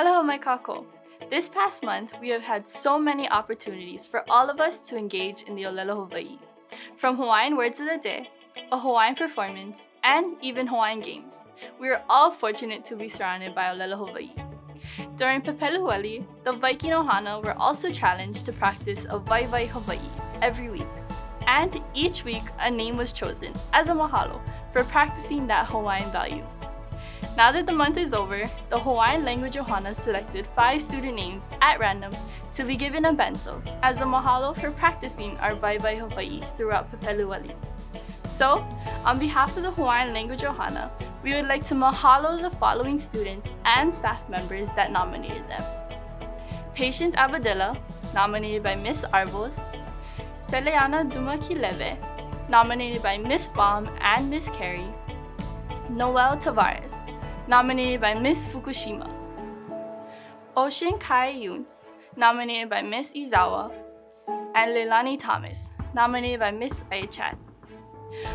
Aloha mai kākou. This past month, we have had so many opportunities for all of us to engage in the Olelo Hawaii. From Hawaiian Words of the Day, a Hawaiian performance, and even Hawaiian games. We are all fortunate to be surrounded by Olelo Hawaii. During Pepelueli, the Viking Ohana were also challenged to practice a waiwai Hawaii every week. And each week, a name was chosen as a mahalo for practicing that Hawaiian value. Now that the month is over, the Hawaiian Language Ohana selected five student names at random to be given a bento as a mahalo for practicing our waiwai Hawaii throughout Pepelueli. So, on behalf of the Hawaiian Language Ohana, we would like to mahalo the following students and staff members that nominated them. Patience Abadilla, nominated by Miss Arbos. Seleana Dumakileve, nominated by Miss Baum and Miss Carey. Noel Tavares, nominated by Miss Fukushima. Ocean Kai Yuns, nominated by Miss Izawa. And Leilani Thomas, nominated by Miss Aichat.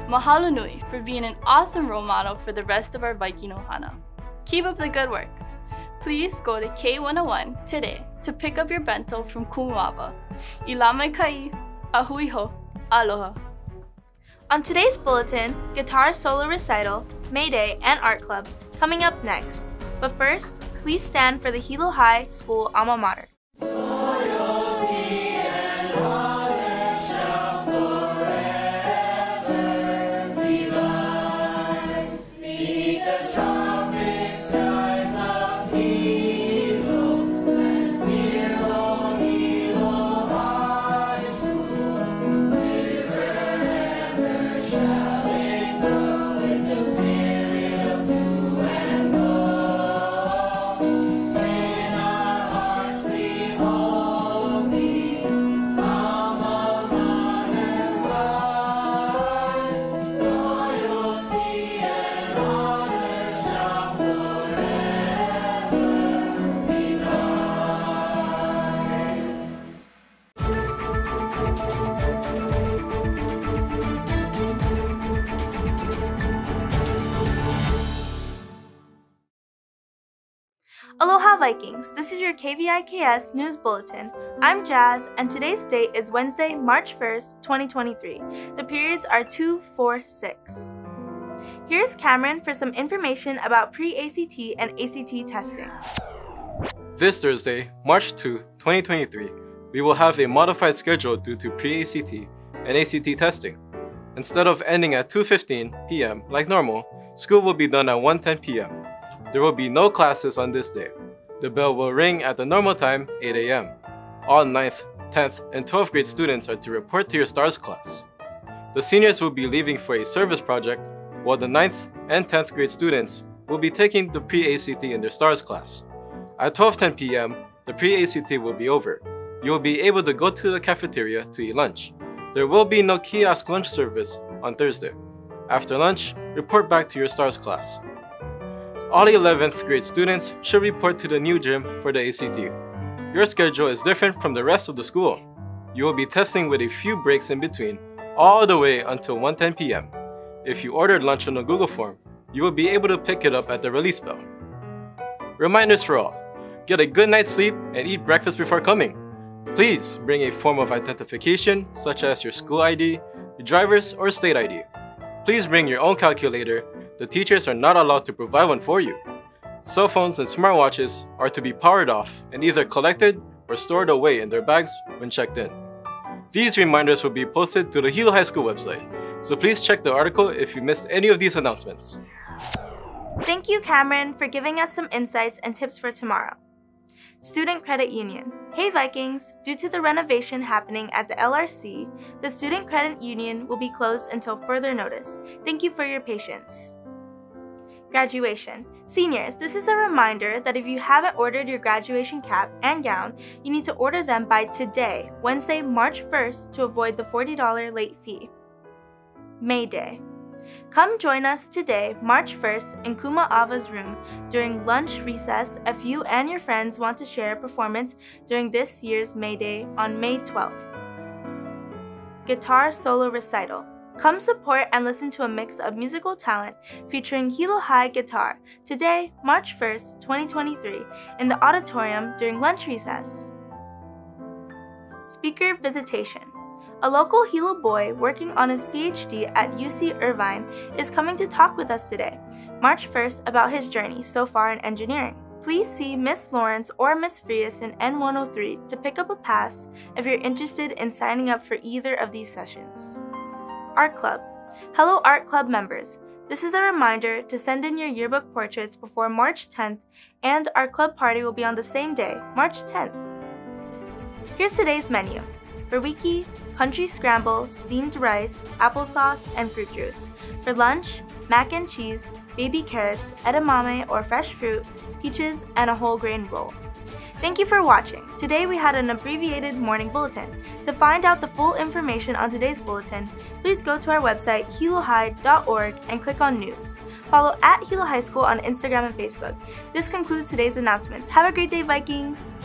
Mahalo nui for being an awesome role model for the rest of our Viking Ohana. Keep up the good work. Please go to K101 today to pick up your bento from Kumuawa. Ilamai kai, a hui hou, aloha. On today's bulletin, guitar solo recital, May Day, and art club coming up next. But first, please stand for the Hilo High School alma mater. Aloha Vikings! This is your KVIKS News Bulletin. I'm Jazz, and today's date is Wednesday, March 1st, 2023. The periods are 2, 4, 6. Here's Cameron for some information about pre ACT and ACT testing. This Thursday, March 2, 2023, we will have a modified schedule due to pre ACT and ACT testing. Instead of ending at 2:15 p.m. like normal, school will be done at 1:10 p.m. There will be no classes on this day. The bell will ring at the normal time, 8 a.m. All 9th, 10th, and 12th grade students are to report to your STARS class. The seniors will be leaving for a service project, while the 9th and 10th grade students will be taking the pre-ACT in their STARS class. At 12.10 p.m., the pre-ACT will be over. You will be able to go to the cafeteria to eat lunch. There will be no kiosk lunch service on Thursday. After lunch, report back to your STARS class. All 11th grade students should report to the new gym for the ACT. Your schedule is different from the rest of the school. You will be testing with a few breaks in between, all the way until 1.10 p.m. If you ordered lunch on the Google form, you will be able to pick it up at the release bell. Reminders for all. Get a good night's sleep and eat breakfast before coming. Please bring a form of identification such as your school ID, driver's or state ID. Please bring your own calculator the teachers are not allowed to provide one for you. Cell phones and smartwatches are to be powered off and either collected or stored away in their bags when checked in. These reminders will be posted to the Hilo High School website, so please check the article if you missed any of these announcements. Thank you, Cameron, for giving us some insights and tips for tomorrow. Student Credit Union. Hey Vikings! Due to the renovation happening at the LRC, the Student Credit Union will be closed until further notice. Thank you for your patience. Graduation. Seniors, this is a reminder that if you haven't ordered your graduation cap and gown, you need to order them by today, Wednesday, March 1st, to avoid the $40 late fee. May Day. Come join us today, March 1st, in Kumu Ava's room during lunch recess if you and your friends want to share a performance during this year's May Day on May 12th. Guitar Solo Recital. Come support and listen to a mix of musical talent featuring Hilo High Guitar today, March 1st, 2023, in the auditorium during lunch recess. Speaker Visitation a local Hilo boy working on his PhD at UC Irvine is coming to talk with us today, March 1st, about his journey so far in engineering. Please see Miss Lawrence or Miss Frias in N103 to pick up a pass if you're interested in signing up for either of these sessions. Art Club. Hello Art Club members. This is a reminder to send in your yearbook portraits before March 10th and our club party will be on the same day, March 10th. Here's today's menu. For wiki, country scramble, steamed rice, applesauce, and fruit juice. For lunch, mac and cheese, baby carrots, edamame or fresh fruit, peaches, and a whole grain roll. Thank you for watching. Today we had an abbreviated morning bulletin. To find out the full information on today's bulletin, please go to our website hilohigh.org and click on news. Follow at Hilo High School on Instagram and Facebook. This concludes today's announcements. Have a great day, Vikings!